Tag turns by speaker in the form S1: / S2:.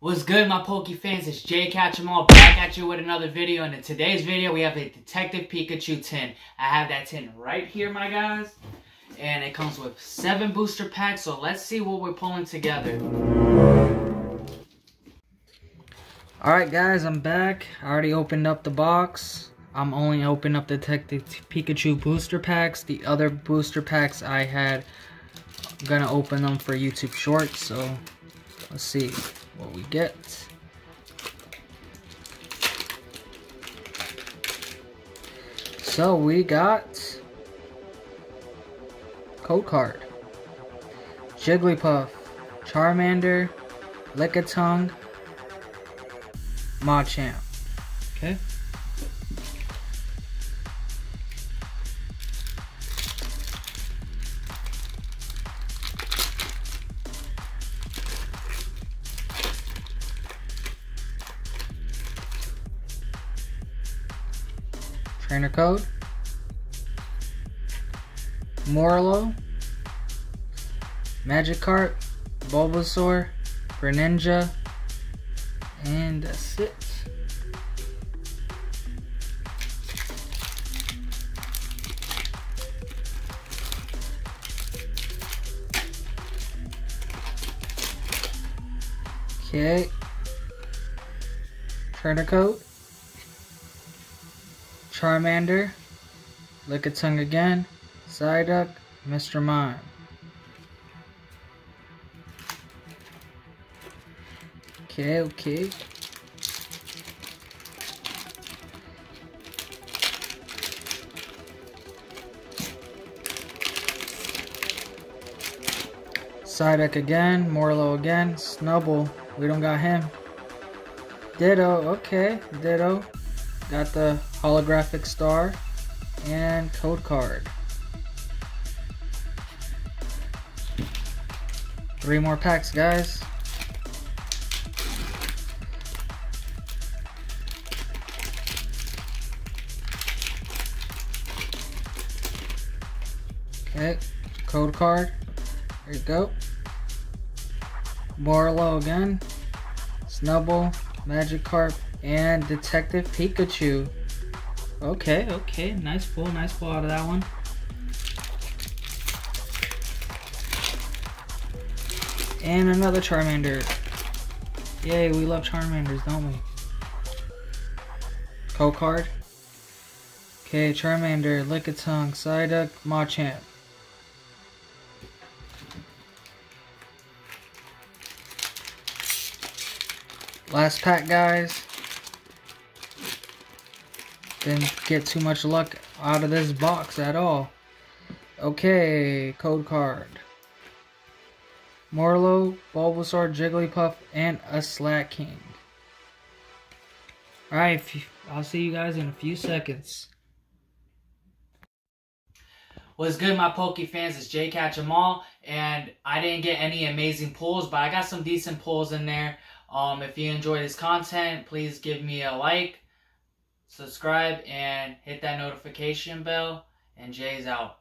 S1: What's good, my Poke fans? It's Jay Catch 'em all back at you with another video. And in today's video, we have a Detective Pikachu tin. I have that tin right here, my guys. And it comes with seven booster packs, so let's see what we're pulling together. Alright, guys, I'm back. I already opened up the box. I'm only opening up the Detective Pikachu booster packs. The other booster packs I had, I'm gonna open them for YouTube Shorts, so let's see what we get. So we got code card, Jigglypuff, Charmander, Lickitung, Machamp. Okay. Trainer code. Morelull. Magikarp. Bulbasaur. Greninja. And that's it. Okay. Trainer code. Charmander, Lickitung again, Psyduck, Mr. Mime. Okay, okay. Psyduck again, Morelull again, Snubbull, we don't got him. Ditto, okay, Ditto. Got the holographic star and code card. Three more packs, guys. Okay, code card. There you go. Morelull again. Snubbull, Magikarp, and Detective Pikachu. Okay, okay, nice pull, nice pull out of that one. And another Charmander. Yay, we love Charmanders, don't we? Code card. Okay, Charmander, Lickitung, Psyduck, Machamp. Last pack, guys. Didn't get too much luck out of this box at all. Okay, code card. Morelull, Bulbasaur, Jigglypuff, and a Slaking. Alright, I'll see you guys in a few seconds. What's good, my Poke fans? It's Jay Catch 'em all, and I didn't get any amazing pulls, but I got some decent pulls in there. Um, if you enjoy this content, please give me a like, subscribe, and hit that notification bell. And Jay's out.